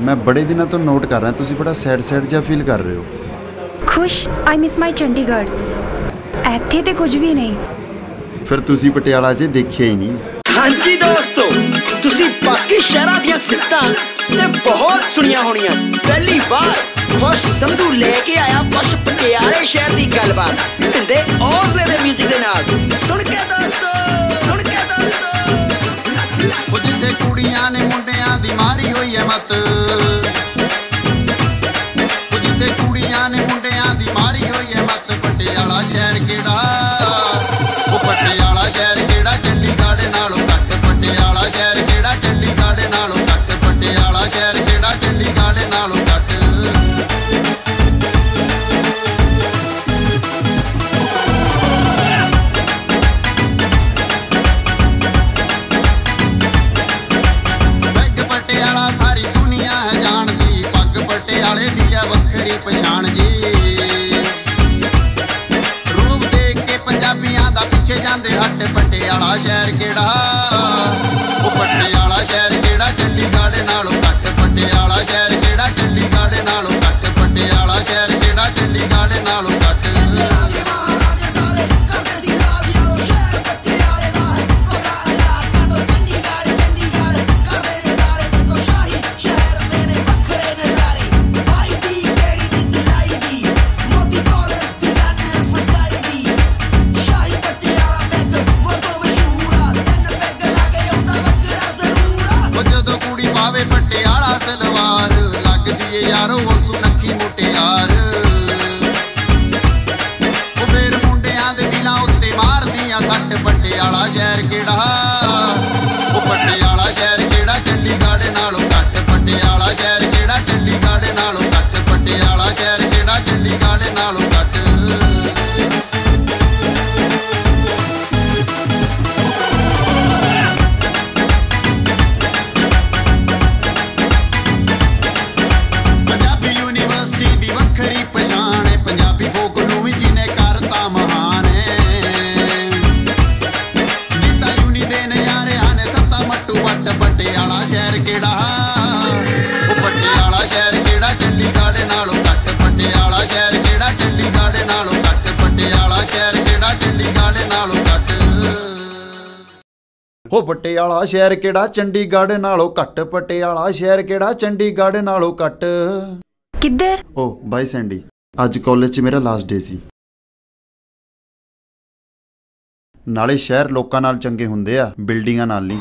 ਮੈਂ ਬੜੇ ਦਿਨਾਂ ਤੋਂ ਨੋਟ ਕਰ ਰਿਹਾ ਤੁਸੀਂ ਬੜਾ ਸੈਡ ਸੈਡ ਜਿਹਾ ਫੀਲ ਕਰ ਰਹੇ ਹੋ। ਖੁਸ਼ ਆਈ ਮਿਸ ਮਾਈ ਚੰਡੀਗੜ੍ਹ। ਇੱਥੇ ਤੇ ਕੁਝ ਵੀ ਨਹੀਂ। ਫਿਰ ਤੁਸੀਂ ਪਟਿਆਲਾ 'ਚ ਦੇਖਿਆ ਹੀ ਨਹੀਂ। ਹਾਂਜੀ ਦੋਸਤੋ ਤੁਸੀਂ ਬਾਕੀ ਸ਼ਹਿਰਾਂ ਦੀਆਂ ਸਿਫਤਾਂ ਤੇ ਬਹੁਤ ਸੁਣੀਆਂ ਹੋਣੀਆਂ। ਪਹਿਲੀ ਵਾਰ ਖੁਸ਼ ਸੰਧੂ ਲੈ ਕੇ ਆਇਆ ਕੁਛ ਪਟਿਆਲੇ ਸ਼ਹਿਰ ਦੀ ਗੱਲਬਾਤ। ਢਿੰਦੇ ਔਸਲੇ ਦੇ 뮤직 ਦੇ ਨਾਲ। ਸੁਣ ਕੇ ਦੋਸਤੋ ਸੁਣ ਕੇ ਦੋਸਤੋ। ਉਹ ਜਿੱਥੇ ਕੁੜੀਆਂ ਨੇ ਮੁੰਡਿਆਂ ਦੀ ਮਾਰੀ ਹੋਈ ਐ ਮਤ। ਪਛਾਣ ਜੀ। ਰੂਪ ਦੇਖ ਕੇ ਪੰਜਾਬੀਆਂ ਦਾ ਪਿੱਛੇ ਜਾਂਦੇ ਹੱਟ ਪਟਿਆਲਾ ਸ਼ਹਿਰ ਕਿਹੜਾ? ਉਹ ਪਟਿਆਲਾ ਹੋ ਪਟਿਆਲਾ ਸ਼ਹਿਰ ਕਿਹੜਾ? ਚੰਡੀਗੜ੍ਹ ਨਾਲੋਂ ਘੱਟ ਪਟਿਆਲਾ ਸ਼ਹਿਰ ਕਿਹੜਾ? ਚੰਡੀਗੜ੍ਹ ਨਾਲੋਂ ਘੱਟ। ਕਿੱਧਰ? ਓ ਬਾਈ ਸੈਂਡੀ ਅੱਜ ਕਾਲਜ 'ਚ ਮੇਰਾ ਲਾਸਟ ਡੇ ਸੀ। ਨਾਲੇ ਸ਼ਹਿਰ ਲੋਕਾਂ ਨਾਲ ਚੰਗੇ ਹੁੰਦੇ ਆ ਬਿਲਡਿੰਗਾਂ ਨਾਲ ਨਹੀਂ।